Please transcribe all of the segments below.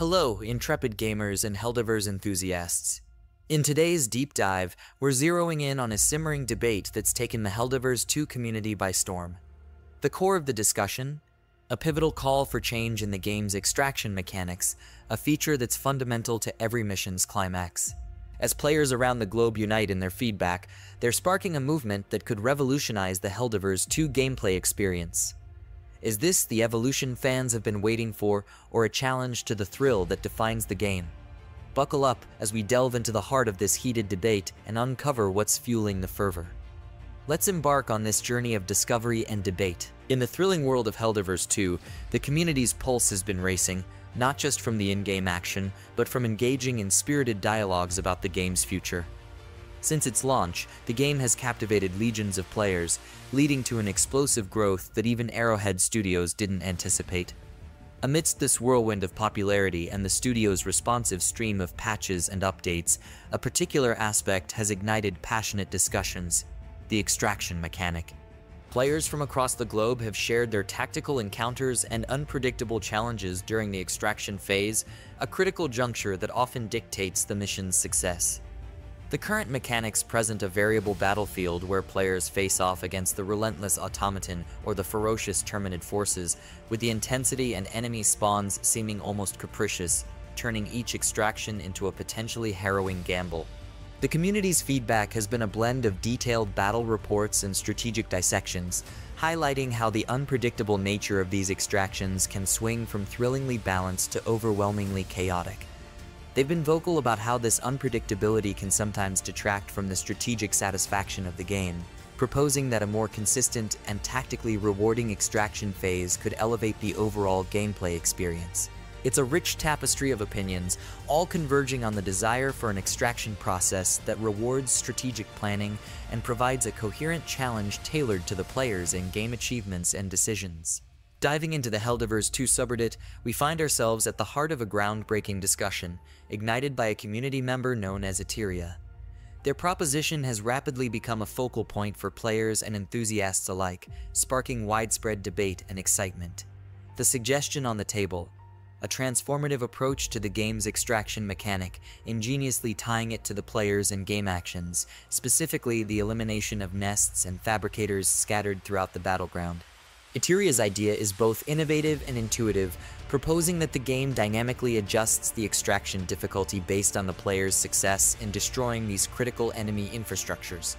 Hello, intrepid gamers and Helldivers enthusiasts. In today's deep dive, we're zeroing in on a simmering debate that's taken the Helldivers 2 community by storm. The core of the discussion? A pivotal call for change in the game's extraction mechanics, a feature that's fundamental to every mission's climax. As players around the globe unite in their feedback, they're sparking a movement that could revolutionize the Helldivers 2 gameplay experience. Is this the evolution fans have been waiting for, or a challenge to the thrill that defines the game? Buckle up as we delve into the heart of this heated debate and uncover what's fueling the fervor. Let's embark on this journey of discovery and debate. In the thrilling world of Helldivers 2, the community's pulse has been racing, not just from the in-game action, but from engaging in spirited dialogues about the game's future. Since its launch, the game has captivated legions of players, leading to an explosive growth that even Arrowhead Studios didn't anticipate. Amidst this whirlwind of popularity and the studio's responsive stream of patches and updates, a particular aspect has ignited passionate discussions, the extraction mechanic. Players from across the globe have shared their tactical encounters and unpredictable challenges during the extraction phase, a critical juncture that often dictates the mission's success. The current mechanics present a variable battlefield where players face off against the relentless automaton or the ferocious Terminid forces, with the intensity and enemy spawns seeming almost capricious, turning each extraction into a potentially harrowing gamble. The community's feedback has been a blend of detailed battle reports and strategic dissections, highlighting how the unpredictable nature of these extractions can swing from thrillingly balanced to overwhelmingly chaotic. They've been vocal about how this unpredictability can sometimes detract from the strategic satisfaction of the game, proposing that a more consistent and tactically rewarding extraction phase could elevate the overall gameplay experience. It's a rich tapestry of opinions, all converging on the desire for an extraction process that rewards strategic planning and provides a coherent challenge tailored to the player's in-game achievements and decisions. Diving into the Helldivers 2 subreddit, we find ourselves at the heart of a groundbreaking discussion, ignited by a community member known as Eteria. Their proposition has rapidly become a focal point for players and enthusiasts alike, sparking widespread debate and excitement. The suggestion on the table, a transformative approach to the game's extraction mechanic, ingeniously tying it to the player's and game actions, specifically the elimination of nests and fabricators scattered throughout the battleground. Eteria's idea is both innovative and intuitive, proposing that the game dynamically adjusts the extraction difficulty based on the player's success in destroying these critical enemy infrastructures.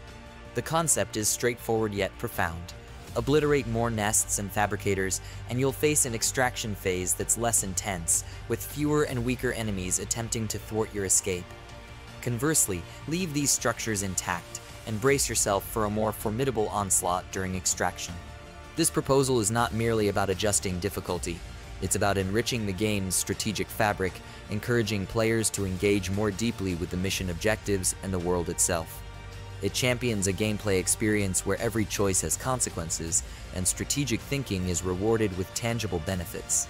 The concept is straightforward yet profound. Obliterate more nests and fabricators, and you'll face an extraction phase that's less intense, with fewer and weaker enemies attempting to thwart your escape. Conversely, leave these structures intact, and brace yourself for a more formidable onslaught during extraction. This proposal is not merely about adjusting difficulty, it's about enriching the game's strategic fabric, encouraging players to engage more deeply with the mission objectives and the world itself. It champions a gameplay experience where every choice has consequences, and strategic thinking is rewarded with tangible benefits.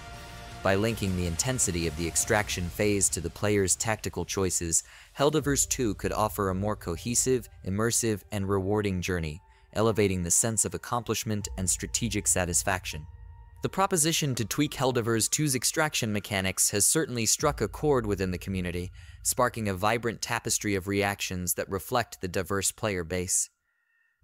By linking the intensity of the extraction phase to the player's tactical choices, Helldivers 2 could offer a more cohesive, immersive, and rewarding journey, elevating the sense of accomplishment and strategic satisfaction. The proposition to tweak Helldivers 2's extraction mechanics has certainly struck a chord within the community, sparking a vibrant tapestry of reactions that reflect the diverse player base.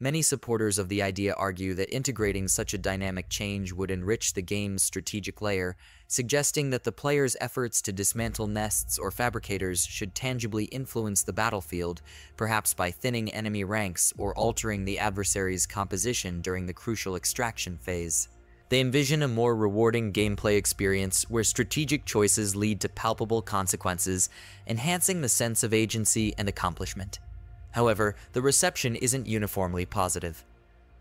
Many supporters of the idea argue that integrating such a dynamic change would enrich the game's strategic layer, suggesting that the player's efforts to dismantle nests or fabricators should tangibly influence the battlefield, perhaps by thinning enemy ranks or altering the adversary's composition during the crucial extraction phase. They envision a more rewarding gameplay experience where strategic choices lead to palpable consequences, enhancing the sense of agency and accomplishment. However, the reception isn't uniformly positive.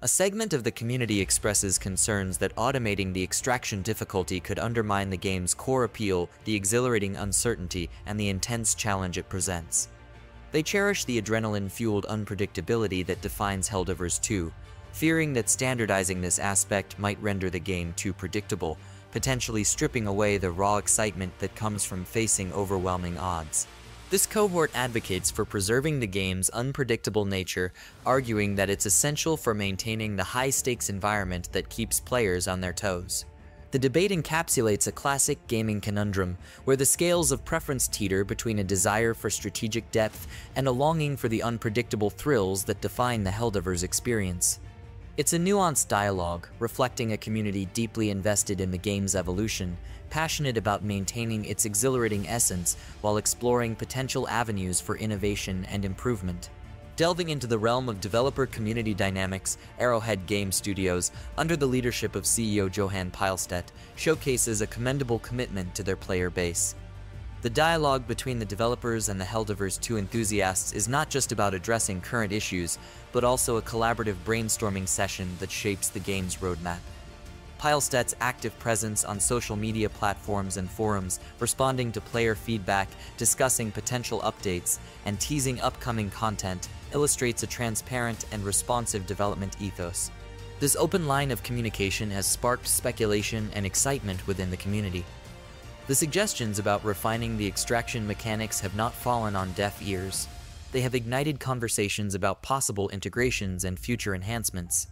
A segment of the community expresses concerns that automating the extraction difficulty could undermine the game's core appeal, the exhilarating uncertainty, and the intense challenge it presents. They cherish the adrenaline-fueled unpredictability that defines Helldivers 2, fearing that standardizing this aspect might render the game too predictable, potentially stripping away the raw excitement that comes from facing overwhelming odds. This cohort advocates for preserving the game's unpredictable nature, arguing that it's essential for maintaining the high-stakes environment that keeps players on their toes. The debate encapsulates a classic gaming conundrum, where the scales of preference teeter between a desire for strategic depth and a longing for the unpredictable thrills that define the Helldivers experience. It's a nuanced dialogue, reflecting a community deeply invested in the game's evolution, passionate about maintaining its exhilarating essence while exploring potential avenues for innovation and improvement. Delving into the realm of developer community dynamics, Arrowhead Game Studios, under the leadership of CEO Johan Pilestedt, showcases a commendable commitment to their player base. The dialogue between the developers and the Helldivers 2 enthusiasts is not just about addressing current issues, but also a collaborative brainstorming session that shapes the game's roadmap. Pilestedt's active presence on social media platforms and forums, responding to player feedback, discussing potential updates, and teasing upcoming content illustrates a transparent and responsive development ethos. This open line of communication has sparked speculation and excitement within the community. The suggestions about refining the extraction mechanics have not fallen on deaf ears. They have ignited conversations about possible integrations and future enhancements.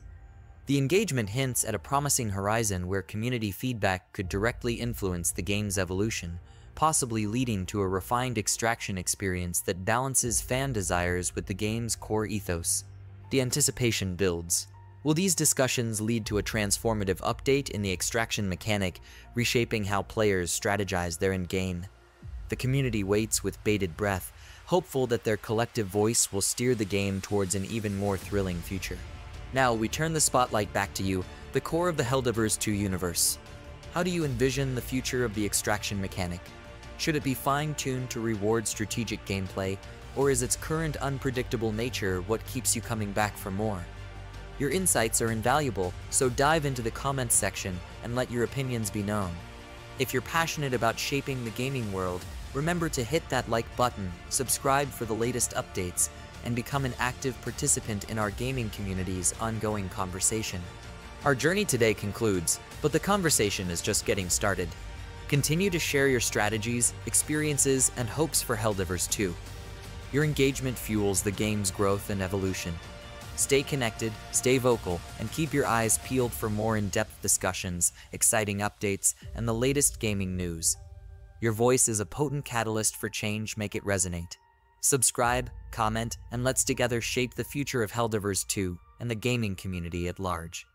The engagement hints at a promising horizon where community feedback could directly influence the game's evolution, possibly leading to a refined extraction experience that balances fan desires with the game's core ethos. The anticipation builds. Will these discussions lead to a transformative update in the extraction mechanic, reshaping how players strategize their endgame? The community waits with bated breath, hopeful that their collective voice will steer the game towards an even more thrilling future. Now, we turn the spotlight back to you, the core of the Helldivers 2 universe. How do you envision the future of the extraction mechanic? Should it be fine-tuned to reward strategic gameplay, or is its current unpredictable nature what keeps you coming back for more? Your insights are invaluable, so dive into the comments section and let your opinions be known. If you're passionate about shaping the gaming world, remember to hit that like button, subscribe for the latest updates, and become an active participant in our gaming community's ongoing conversation. Our journey today concludes, but the conversation is just getting started. Continue to share your strategies, experiences, and hopes for Helldivers 2. Your engagement fuels the game's growth and evolution. Stay connected, stay vocal, and keep your eyes peeled for more in-depth discussions, exciting updates, and the latest gaming news. Your voice is a potent catalyst for change, make it resonate. Subscribe, comment, and let's together shape the future of Helldivers 2 and the gaming community at large.